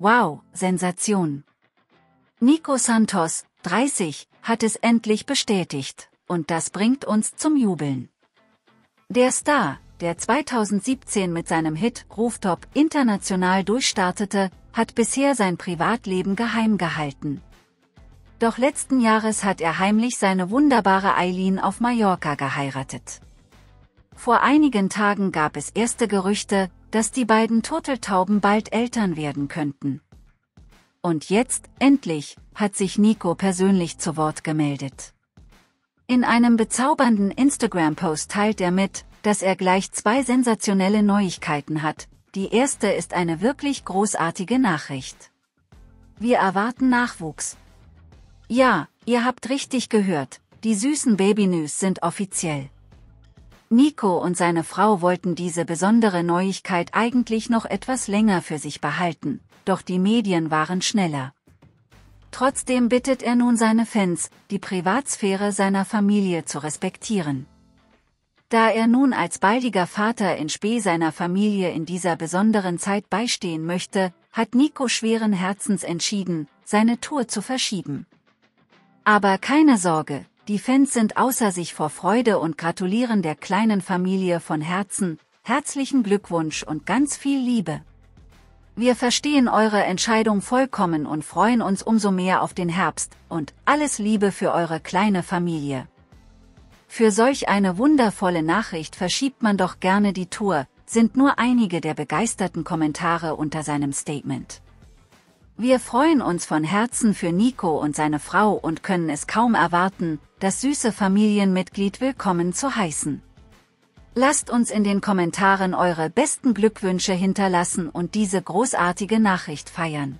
Wow, Sensation. Nico Santos, 30, hat es endlich bestätigt, und das bringt uns zum Jubeln. Der Star, der 2017 mit seinem Hit Rooftop international durchstartete, hat bisher sein Privatleben geheim gehalten. Doch letzten Jahres hat er heimlich seine wunderbare Eileen auf Mallorca geheiratet. Vor einigen Tagen gab es erste Gerüchte, dass die beiden Turteltauben bald Eltern werden könnten. Und jetzt, endlich, hat sich Nico persönlich zu Wort gemeldet. In einem bezaubernden Instagram-Post teilt er mit, dass er gleich zwei sensationelle Neuigkeiten hat. Die erste ist eine wirklich großartige Nachricht. Wir erwarten Nachwuchs. Ja, ihr habt richtig gehört, die süßen Baby-News sind offiziell. Nico und seine Frau wollten diese besondere Neuigkeit eigentlich noch etwas länger für sich behalten, doch die Medien waren schneller. Trotzdem bittet er nun seine Fans, die Privatsphäre seiner Familie zu respektieren. Da er nun als baldiger Vater in Spee seiner Familie in dieser besonderen Zeit beistehen möchte, hat Nico schweren Herzens entschieden, seine Tour zu verschieben. Aber keine Sorge, die Fans sind außer sich vor Freude und gratulieren der kleinen Familie von Herzen, herzlichen Glückwunsch und ganz viel Liebe. Wir verstehen eure Entscheidung vollkommen und freuen uns umso mehr auf den Herbst und alles Liebe für eure kleine Familie. Für solch eine wundervolle Nachricht verschiebt man doch gerne die Tour, sind nur einige der begeisterten Kommentare unter seinem Statement. Wir freuen uns von Herzen für Nico und seine Frau und können es kaum erwarten, das süße Familienmitglied willkommen zu heißen. Lasst uns in den Kommentaren eure besten Glückwünsche hinterlassen und diese großartige Nachricht feiern.